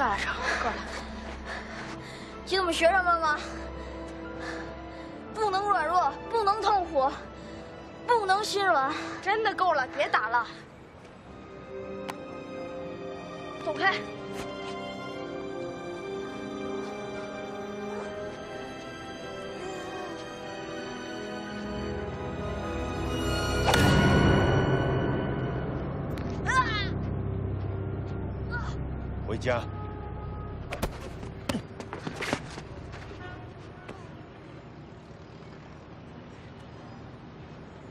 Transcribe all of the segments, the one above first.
算了，成，够了。记得我们学生们吗？不能软弱，不能痛苦，不能心软。真的够了，别打了，走开。回家。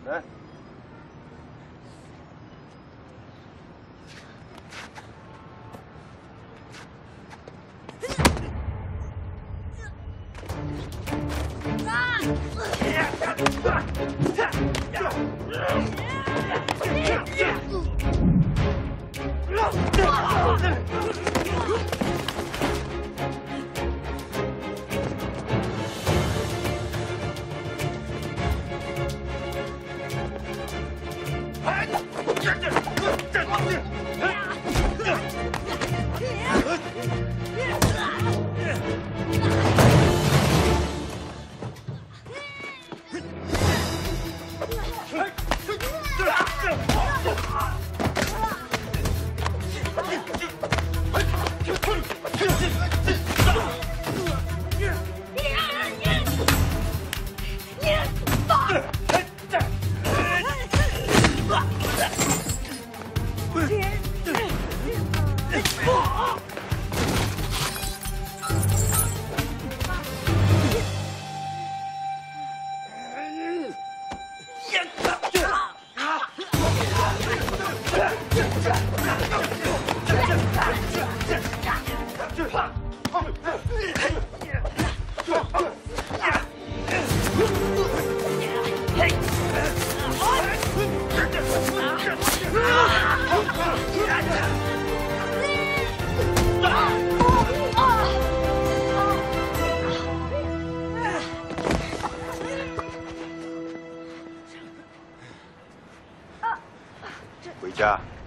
来。回家。